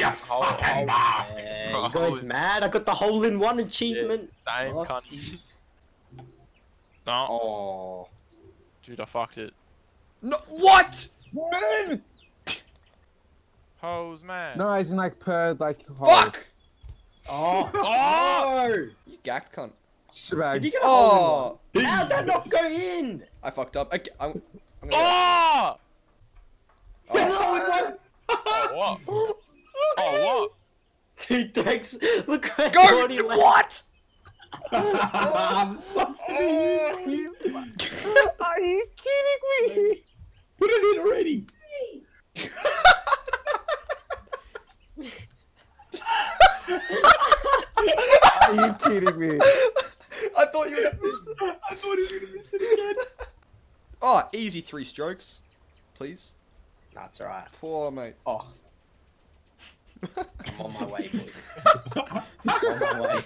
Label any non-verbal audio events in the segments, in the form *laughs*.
you Hole- fucking hole- bastard! Yeah, you guys mad? I got the hole in one achievement. Damn, Oh, cunt. No, Oh. dude, I fucked it. No, what? Hose man. No, as in like per like. hole. Fuck! Oh. Oh! No. *laughs* You gacked cunt. Shebang. Did you get a hole Oh, in one? How'd that not go in? I fucked up. I, I'm, I'm gonna. Oh! Oh. Oh, Oh, what? *laughs* Oh, what? Dude, Dex, look at Go! Jordy. What? Sucks to be you. Are you kidding me? Put it in already. Are you kidding me? I thought you would have missed it. I thought he was gonna miss it again. Oh, easy three strokes, please. That's alright. Poor mate. Oh. I'm *laughs* on my way, boys. I'm on my way.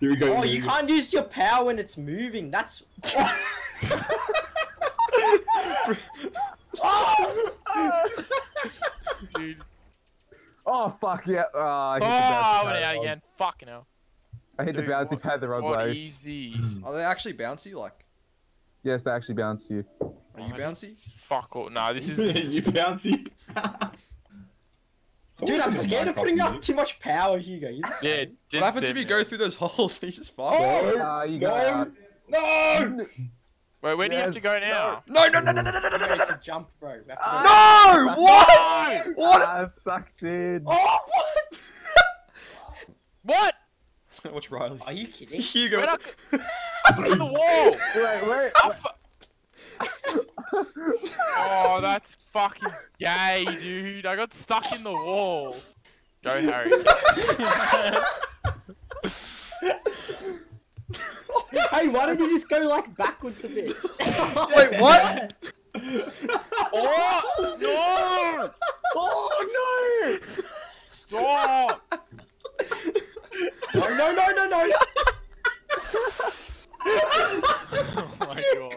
Here we go. Oh, you can't use your power when it's moving. That's. *laughs* Dude. Oh fuck yeah! Oh, I Oh, hit the I bouncy went pad out wrong. again. Fucking hell. I hit the bouncy what- pad the wrong What way. is these? Are they actually bouncy? Like, Yes, they actually bounce you. are you Oh, bouncy? Fuck all. Nah, this is. This you bouncy. Dude, I'm scared of putting up too much power, Hugo. You just yeah, What happens if you me. go through those holes? You just fuck. Oh! Ah, you got No! No! Wait, where do you have to go now? No, no, no, no, no, no, no, no, You no, have no. to jump, bro. We have to Ah. go- No! What? What? Ah, sucked in. Oh, what? What? *laughs* What's Riley? Are you kidding? *laughs* Hugo. Where'd I In the wall. Wait, wait. I fu- *laughs* oh, that's fucking gay, dude. I got stuck in the wall. Go, Harry. hey, why don't you just go like backwards a bit? Wait, what? oh no! Oh no! Stop! No, no, no, no, no! Oh my god.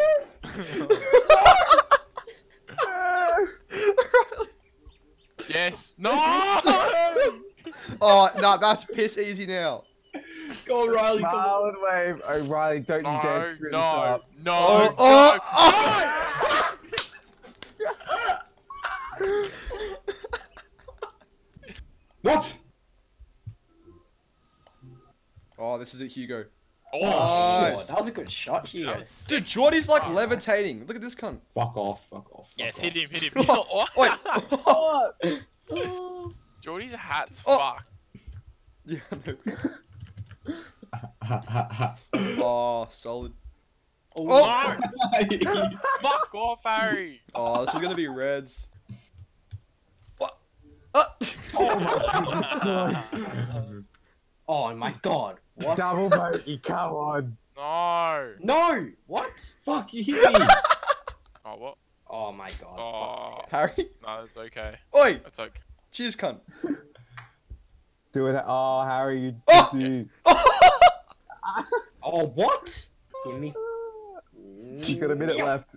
Yes. No! *laughs* Oh, no, that's piss easy now. Go on, Riley. Come on. Wave. Oh, Riley, don't you dare No, screw this up. no. Oh, oh, oh! What? Oh, this is it, Hugo. Oh, Oh, Nice. that was a good shot, Hugo. that was Dude. Jordy's like Oh. levitating. Look at this cunt. Fuck off. Fuck off. Fuck Yes, off. hit him, hit him. *laughs* Oh, wait. *laughs* Jordy's hat's Oh. fucked. yeah, no. *laughs* Oh, solid. Oh, Oh! No! Fuck off, Harry! Oh, this is gonna be reds. What? Uh, oh my god. What? Double bogey, come on. no! No! What? Fuck, you hit me. *laughs* Oh, what? Oh my god. Oh. Fuck Harry? No, it's okay. Oi! It's okay. Cheers, cunt. *laughs* Do it. Oh, Harry, you. Oh! you, guy. *laughs* Oh, what? Give me. you got a minute left.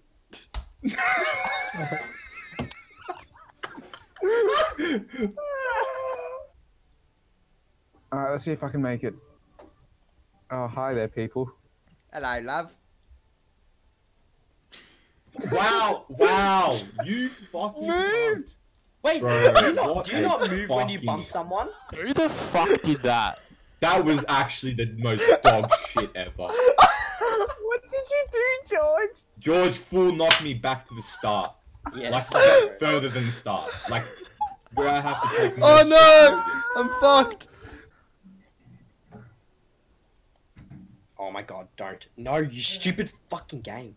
Alright, let's see if I can make it. Oh, hi there, people. Hello, love. Wow, wow. You fucking cunt. Wait, Bro, do you not, do you not move when you bump someone? Who the fuck did that? That was actually the most dog shit ever. *laughs* what did you do, George? George full knocked me back to the start. Yes. Like further than the start. Like where I have to take Oh no! I'm fucked. Oh my god, don't. No, you stupid fucking game.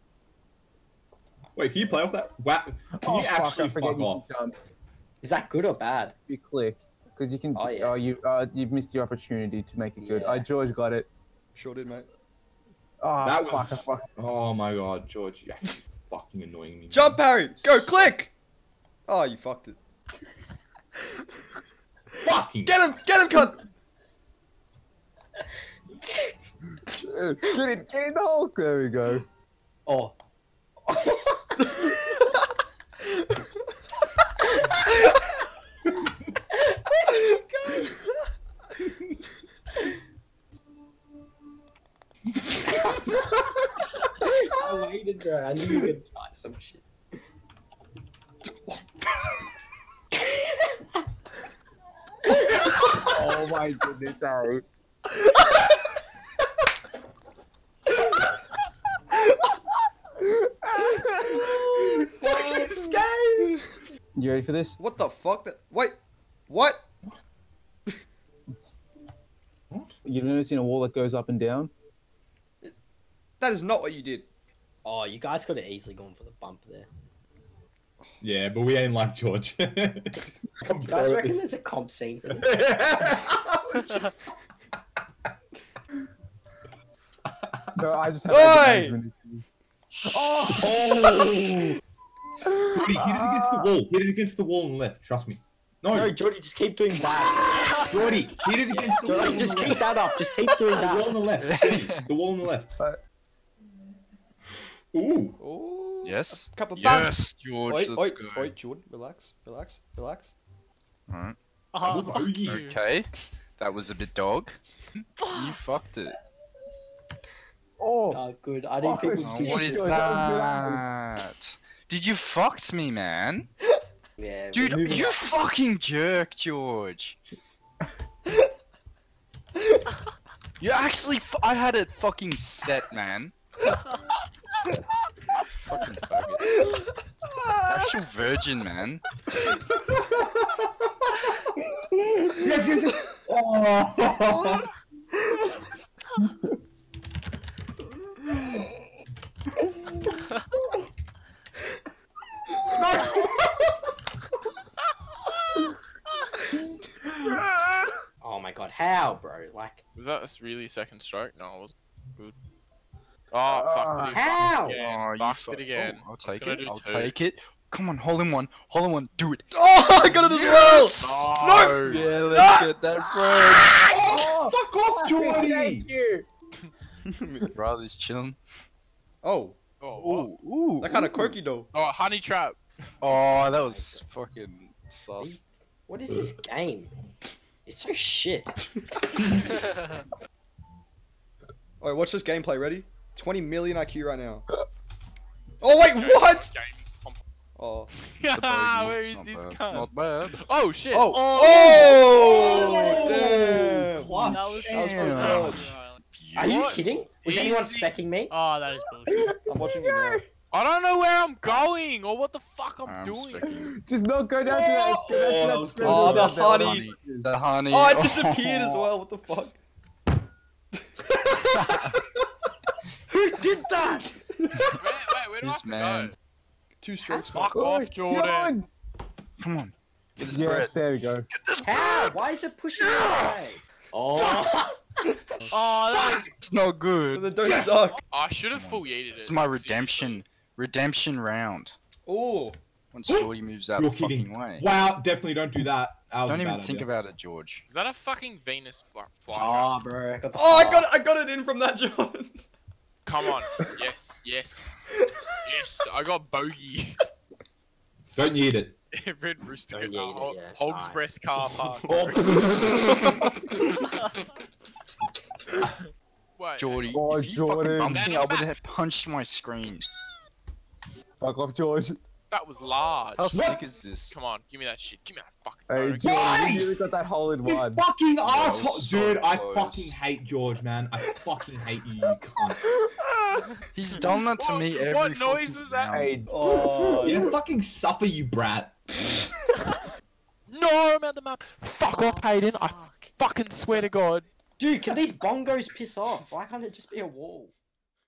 Wait, can you play off that? Wow. Can Oh, you fuck, actually forget fuck off? jump. Is that good or bad? You click. Because you can. Oh, Oh, you, uh, you've missed your opportunity to make it good. Yeah. Oh, George got it. Sure did, mate. Oh, That fuck, was. I fuck. Oh my god, George, you're actually *laughs* fucking annoying me. Jump, Harry! Go, click! Oh, you fucked it. Fucking. Get him! Get him, cunt! *laughs* get in, get in the hole. There we go. Oh. I waited there. I knew you could try some shit. oh my goodness, Harry. You ready for this? What the fuck? That wait, what? what? You've never seen a wall that goes up and down? That is not what you did. Oh, you guys could have easily gone for the bump there. Yeah, but we ain't like George. *laughs* *laughs* Do you guys reckon there's a comp scene for *laughs* this? No, I just have Oi! management oh! Jordy, hit it against the wall. Hit it against the wall on the left. Trust me. No, No, Jordy, just keep doing that. *laughs* Jordy, hit it against the wall. Jordy, on just keep left. that up. Just keep doing that. The wall on the left. the wall on the left. But- Ooh. Oh. Yes. Cup of Yes, George. Wait, let's wait, go. wait, Jordan, relax, relax, relax. Alright. Oh, uh-huh. Double you. Okay. That was a bit dog. *laughs* You fucked it. Oh! Oh, good. I didn't think Oh, we'd what do is George, *laughs* that that? Did you fucked me, man? *laughs* Yeah, Dude, you on. *laughs* fucking jerk, George. *laughs* you actually, f- I had it fucking set, man. fucking faggot. Actual virgin, man. Yes, yes, yes. Oh. God, how, bro? Like, Was that a really second stroke? No, it wasn't. Good. Oh, fuck it. how? Yeah, Oh, you fucked it again. Oh, I'll take it. I'll two. take it. Come on, hole in one. Hole in one. Do it. Oh, I got it as well. Oh. No! Yeah, let's get that ah! bread. Oh, fuck off, Jordy! *laughs* Brother's chilling. Oh, Oh. Ooh, ooh. that kind of quirky though. oh, honey trap. Oh, that was fucking sus. What is this game? It's so shit. *laughs* *laughs* Alright, watch this gameplay. Ready? 20 million IQ right now. Oh wait, *laughs* what? Game. Oh, The Ah, bogey, where it's is not this bad. cunt? Not bad. Oh shit! oh, oh, oh, damn. Clutch. That was That was pretty clutch. Are you kidding? Was anyone specking me? Oh, that is bullshit. I'm watching you now. I don't know where I'm going or what the fuck I'm, I'm doing. speaking. *laughs* Just not go down to that. Go down to Oh, that straight oh, the honey. The honey. Oh, it disappeared as well. What the *laughs* fuck? *laughs* Who did that? Where, wait, where do This to man. Two strokes. Fuck Oi, off, Jordan. Come on. Get this Yes, bread. there we go. How? Why is it pushing me away? Oh. Oh, that is not good. They don't suck. I should have Come full yeeted it. This is my seriously. redemption. Redemption round. Oh, Once Jordy *gasps* moves out You're the fucking way. Wow, definitely don't do that. that Don't even think idea. about it, George. Is that a fucking Venus fly? fly Oh, bro. I got the oh, I got it. I got it in from that, John. Come on. *laughs* yes, yes, yes. I got bogey. *laughs* Don't yeet it. *laughs* Red Rooster. Don't uh, it, Hog- yeah. Hog's Nice. Breath car park. Wait, Jordy, Oh, if you Jordan. fucking bumped me, I would have punched my screen. Fuck off, George. that was large. How sick is this? Come on, give me that shit. Give me that fucking. Hey. George, Why? you nearly got that hole in You one. fucking was asshole, so dude! I fucking hate George, man. I fucking hate you, you cunt. *laughs* He's done that to What- me every time. what noise was that? round. Hey, *laughs* Oh, Yeah, fucking suffer, you brat. *laughs* No, I'm at the map. Fuck off, Hayden. I fucking swear to God. Dude, can these bongos piss off? Why can't it just be a wall?